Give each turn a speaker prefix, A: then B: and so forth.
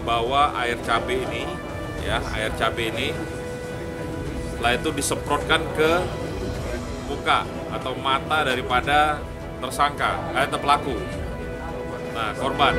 A: membawa air cabai ini, ya air cabai ini, setelah itu disemprotkan ke muka atau mata daripada tersangka, eh, atau pelaku. Nah, korban.